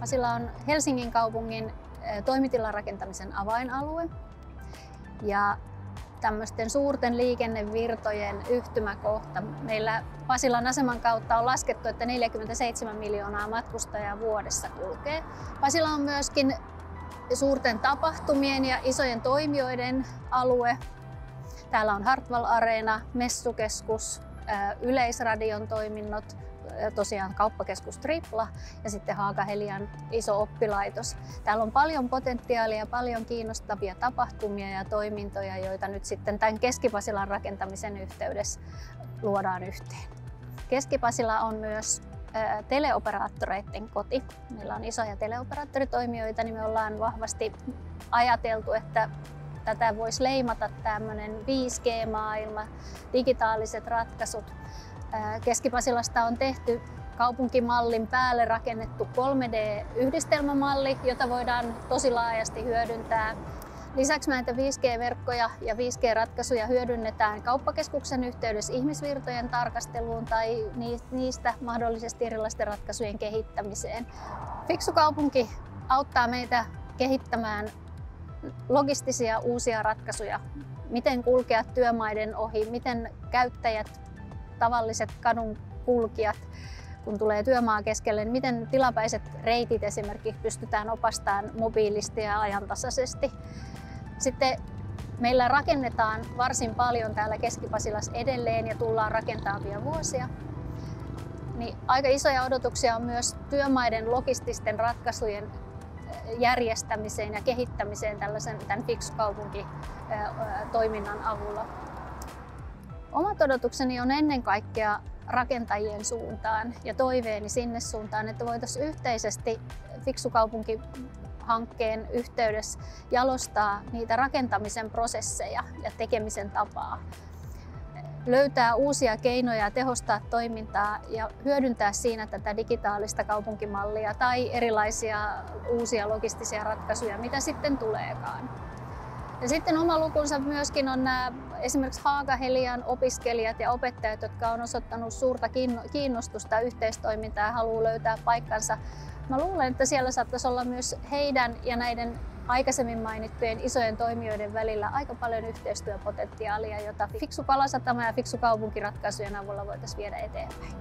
Pasila on Helsingin kaupungin toimitilarakentamisen avainalue ja tämmöisten suurten liikennevirtojen yhtymäkohta. Meillä Pasilan aseman kautta on laskettu, että 47 miljoonaa matkustajaa vuodessa kulkee. Pasila on myöskin suurten tapahtumien ja isojen toimijoiden alue. Täällä on Hartwall Areena, messukeskus, Yleisradion toiminnot, tosiaan kauppakeskus Tripla ja sitten Haakahelian iso oppilaitos. Täällä on paljon potentiaalia, paljon kiinnostavia tapahtumia ja toimintoja, joita nyt sitten tämän Keskipasilan rakentamisen yhteydessä luodaan yhteen. Keskipasila on myös teleoperaattoreiden koti. Meillä on isoja teleoperaattoritoimijoita, niin me ollaan vahvasti ajateltu, että tätä voisi leimata tämmöinen 5G-maailma, digitaaliset ratkaisut. Keskipasilasta on tehty kaupunkimallin päälle rakennettu 3D-yhdistelmämalli, jota voidaan tosi laajasti hyödyntää. Lisäksi näitä 5G-verkkoja ja 5G-ratkaisuja hyödynnetään kauppakeskuksen yhteydessä ihmisvirtojen tarkasteluun tai niistä mahdollisesti erilaisten ratkaisujen kehittämiseen. Fiksu kaupunki auttaa meitä kehittämään logistisia uusia ratkaisuja, miten kulkea työmaiden ohi, miten käyttäjät, tavalliset kadun kulkijat, kun tulee työmaa keskelle, niin miten tilapäiset reitit esimerkiksi pystytään opastamaan mobiilisti ja ajantasaisesti. Sitten meillä rakennetaan varsin paljon täällä Keski-Pasilas edelleen ja tullaan rakentamaan vielä vuosia. Niin aika isoja odotuksia on myös työmaiden logististen ratkaisujen järjestämiseen ja kehittämiseen tällaisen tämän Fiksu kaupunki-toiminnan avulla. Omat odotukseni on ennen kaikkea rakentajien suuntaan ja toiveeni sinne suuntaan, että voitaisiin yhteisesti Fiksu kaupunki hankkeen yhteydessä jalostaa niitä rakentamisen prosesseja ja tekemisen tapaa löytää uusia keinoja tehostaa toimintaa ja hyödyntää siinä tätä digitaalista kaupunkimallia tai erilaisia uusia logistisia ratkaisuja, mitä sitten tuleekaan. Ja sitten oma lukunsa myöskin on nämä esimerkiksi Haagahelian opiskelijat ja opettajat, jotka on osoittanut suurta kiinnostusta yhteistoimintaa ja haluaa löytää paikkansa. Mä luulen, että siellä saattaisi olla myös heidän ja näiden aikaisemmin mainittujen isojen toimijoiden välillä aika paljon yhteistyöpotentiaalia, jota fiksu kalasatama ja fiksu kaupunkiratkaisujen avulla voitaisiin viedä eteenpäin.